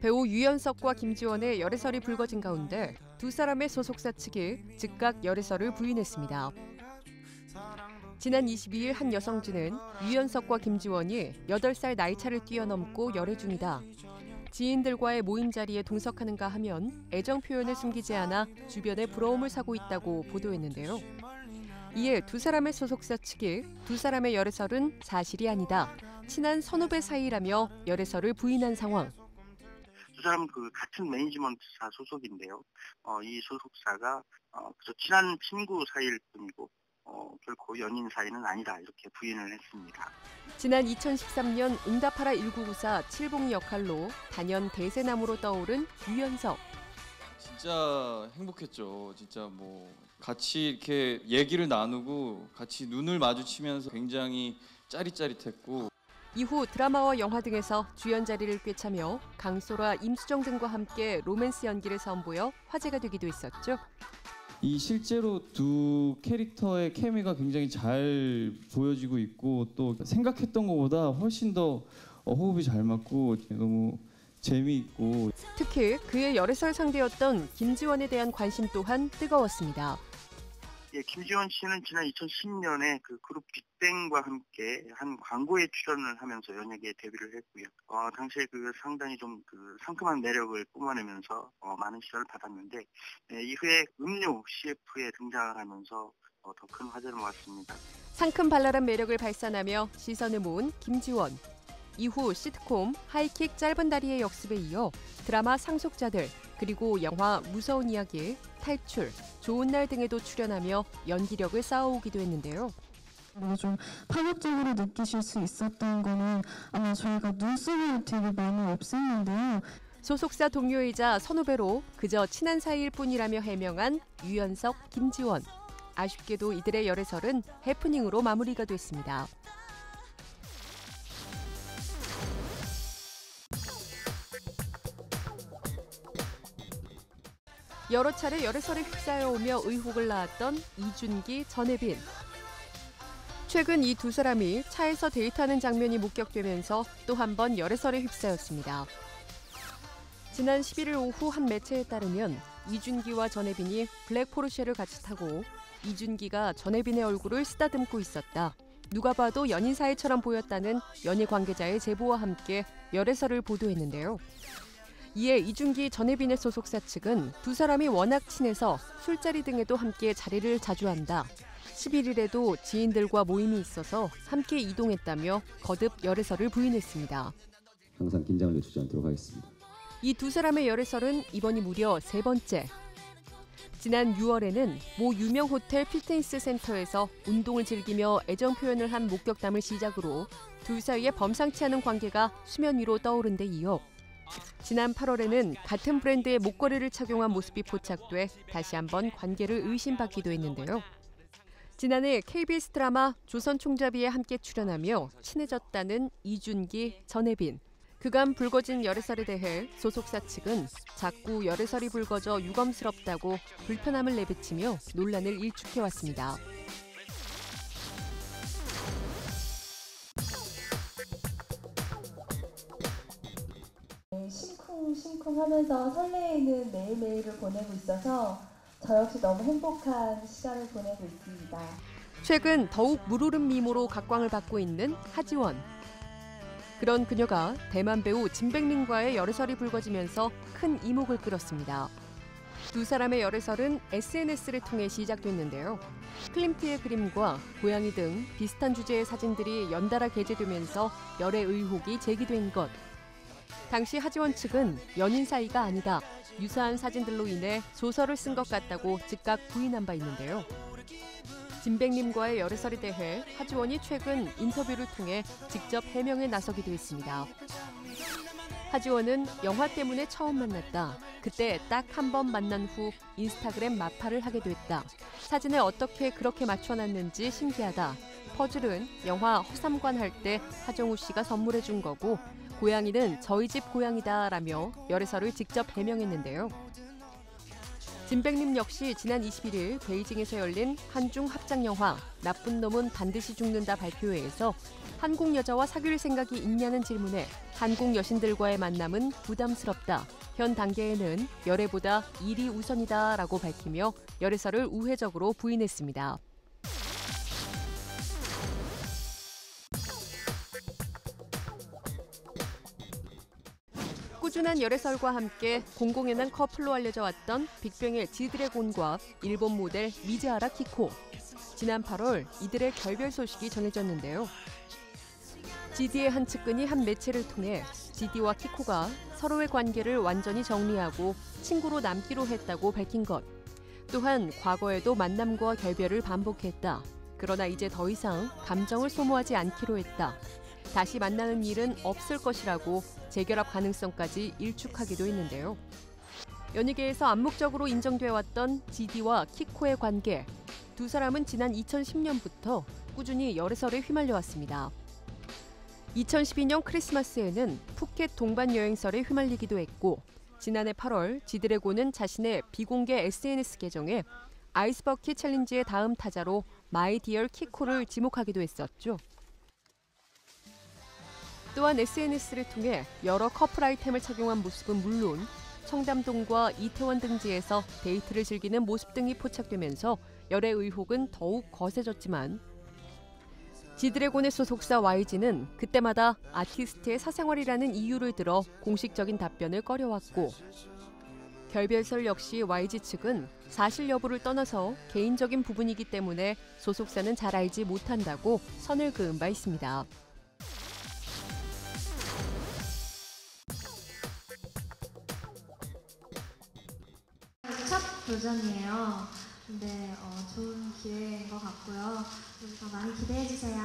배우 유연석과 김지원의 열애설이 불거진 가운데 두 사람의 소속사 측이 즉각 열애설을 부인했습니다. 지난 22일 한 여성지는 유연석과 김지원이 8살 나이차를 뛰어넘고 열애 중이다. 지인들과의 모임 자리에 동석하는가 하면 애정 표현을 숨기지 않아 주변에 부러움을 사고 있다고 보도했는데요. 이에 두 사람의 소속사 측이 두 사람의 열애설은 사실이 아니다. 친한 선후배 사이라며 열애설을 부인한 상황. 두 사람 그 같은 매니지먼트사 소속인데요. 어, 이 소속사가 어, 그저 친한 친구 사이일 뿐이고 어, 결코 연인 사이는 아니다 이렇게 부인을 했습니다. 지난 2013년 응답하라 1994 칠봉 역할로 단연 대세남으로 떠오른 유연석. 진짜 행복했죠. 진짜 뭐 같이 이렇게 얘기를 나누고 같이 눈을 마주치면서 굉장히 짜릿짜릿했고 이후 드라마와 영화 등에서 주연 자리를 꿰차며 강소라, 임수정 등과 함께 로맨스 연기를 선보여 화제가 되기도 했었죠. 이 실제로 두 캐릭터의 케미가 굉장히 잘 보여지고 있고 또 생각했던 것보다 훨씬 더 호흡이 잘 맞고 너무 재미있고 특히 그의 열애설 상대였던 김지원에 대한 관심 또한 뜨거웠습니다. 예, 김지원 씨는 지난 2010년에 그 그룹 빅뱅과 함께 한 광고에 출연을 하면서 연예계에 데뷔를 했고요. 어, 당시에 그 상당히 좀 그 상큼한 매력을 뿜어내면서 어, 많은 시선을 받았는데 예, 이후에 음료 CF에 등장을 하면서 어, 더큰 화제를 모았습니다. 상큼 발랄한 매력을 발산하며 시선을 모은 김지원. 이후 시트콤 하이킥 짧은 다리의 역습에 이어 드라마 상속자들 그리고 영화 무서운 이야기 탈출 좋은 날 등에도 출연하며 연기력을 쌓아오기도 했는데요. 뭔가 좀 파격적으로 느끼실 수 있었던 거는 아마 저희가 눈썹을 되게 많이 없앴는데요. 소속사 동료이자 선후배로 그저 친한 사이일 뿐이라며 해명한 유연석, 김지원. 아쉽게도 이들의 열애설은 해프닝으로 마무리가 됐습니다. 여러 차례 열애설에 휩싸여 오며 의혹을 낳았던 이준기, 전혜빈. 최근 이 두 사람이 차에서 데이트하는 장면이 목격되면서 또 한 번 열애설에 휩싸였습니다. 지난 11일 오후 한 매체에 따르면 이준기와 전혜빈이 블랙 포르쉐를 같이 타고 이준기가 전혜빈의 얼굴을 쓰다듬고 있었다. 누가 봐도 연인 사이처럼 보였다는 연예 관계자의 제보와 함께 열애설을 보도했는데요. 이에 이준기 전혜빈의 소속사 측은 두 사람이 워낙 친해서 술자리 등에도 함께 자리를 자주 한다. 11일에도 지인들과 모임이 있어서 함께 이동했다며 거듭 열애설을 부인했습니다. 항상 긴장을 늦추지 않도록 하겠습니다. 이 두 사람의 열애설은 이번이 무려 세 번째. 지난 6월에는 모 유명 호텔 피트니스 센터에서 운동을 즐기며 애정 표현을 한 목격담을 시작으로 둘 사이의 범상치 않은 관계가 수면 위로 떠오른 데 이어 지난 8월에는 같은 브랜드의 목걸이를 착용한 모습이 포착돼 다시 한번 관계를 의심받기도 했는데요. 지난해 KBS 드라마 조선 총잡이에 함께 출연하며 친해졌다는 이준기, 전혜빈. 그간 불거진 열애설에 대해 소속사 측은 자꾸 열애설이 불거져 유감스럽다고 불편함을 내비치며 논란을 일축해왔습니다. 심쿵심쿵하면서 설레이는 매일매일을 보내고 있어서 저 역시 너무 행복한 시간을 보내고 있습니다. 최근 더욱 물오른 미모로 각광을 받고 있는 하지원. 그런 그녀가 대만 배우 진백민과의 열애설이 불거지면서 큰 이목을 끌었습니다. 두 사람의 열애설은 SNS를 통해 시작됐는데요. 클림트의 그림과 고양이 등 비슷한 주제의 사진들이 연달아 게재되면서 열애 의혹이 제기된 것. 당시 하지원 측은 연인 사이가 아니다. 유사한 사진들로 인해 소설을 쓴 것 같다고 즉각 부인한 바 있는데요. 진백님과의 열애설에 대해 하지원이 최근 인터뷰를 통해 직접 해명에 나서기도 했습니다. 하지원은 영화 때문에 처음 만났다. 그때 딱 한 번 만난 후 인스타그램 마파를 하게 됐다. 사진을 어떻게 그렇게 맞춰놨는지 신기하다. 퍼즐은 영화 허삼관 할 때 하정우 씨가 선물해 준 거고 고양이는 저희 집 고양이다 라며 열애설을 직접 해명했는데요. 진백님 역시 지난 21일 베이징에서 열린 한중 합작 영화 나쁜 놈은 반드시 죽는다 발표회에서 한국 여자와 사귈 생각이 있냐는 질문에 한국 여신들과의 만남은 부담스럽다. 현 단계에는 열애보다 일이 우선이다 라고 밝히며 열애설을 우회적으로 부인했습니다. 꾸준한 열애설과 함께 공공연한 커플로 알려져 왔던 빅뱅의 지드래곤과 일본 모델 미즈하라 키코. 지난 8월 이들의 결별 소식이 전해졌는데요. GD의 한 측근이 한 매체를 통해 GD와 키코가 서로의 관계를 완전히 정리하고 친구로 남기로 했다고 밝힌 것. 또한 과거에도 만남과 결별을 반복했다. 그러나 이제 더 이상 감정을 소모하지 않기로 했다. 다시 만나는 일은 없을 것이라고 재결합 가능성까지 일축하기도 했는데요. 연예계에서 암묵적으로 인정돼 왔던 지디와 키코의 관계. 두 사람은 지난 2010년부터 꾸준히 열애설에 휘말려 왔습니다. 2012년 크리스마스에는 푸켓 동반 여행설에 휘말리기도 했고 지난해 8월 지드래곤은 자신의 비공개 SNS 계정에 Ice Bucket Challenge의 다음 타자로 my dear 키코를 지목하기도 했었죠. 또한 SNS를 통해 여러 커플 아이템을 착용한 모습은 물론 청담동과 이태원 등지에서 데이트를 즐기는 모습 등이 포착되면서 열애 의혹은 더욱 거세졌지만 지드래곤의 소속사 YG는 그때마다 아티스트의 사생활이라는 이유를 들어 공식적인 답변을 꺼려왔고 결별설 역시 YG 측은 사실 여부를 떠나서 개인적인 부분이기 때문에 소속사는 잘 알지 못한다고 선을 그은 바 있습니다. 도전이에요. 근데 어, 좋은 기회인 것 같고요. 좀더 많이 기대해 주세요.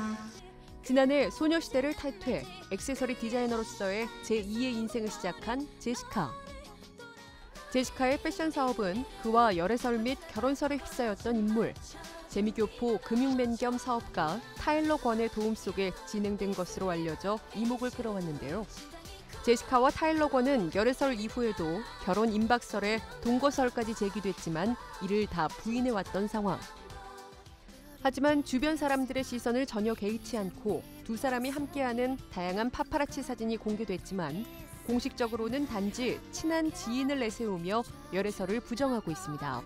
지난해 소녀시대를 탈퇴, 액세서리 디자이너로서의 제2의 인생을 시작한 제시카. 제시카의 패션 사업은 그와 열애설 및 결혼설에 휩싸였던 인물, 재미교포 금융맨 겸 사업가 타일러 권의 도움 속에 진행된 것으로 알려져 이목을 끌어왔는데요. 제시카와 타일러 권은 열애설 이후에도 결혼 임박설에 동거설까지 제기됐지만 이를 다 부인해왔던 상황. 하지만 주변 사람들의 시선을 전혀 개의치 않고 두 사람이 함께하는 다양한 파파라치 사진이 공개됐지만 공식적으로는 단지 친한 지인을 내세우며 열애설을 부정하고 있습니다.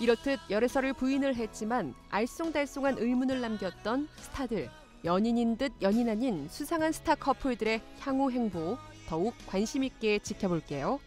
이렇듯 열애설을 부인을 했지만 알쏭달쏭한 의문을 남겼던 스타들. 연인인 듯 연인 아닌 수상한 스타 커플들의 향후 행보 더욱 관심 있게 지켜볼게요.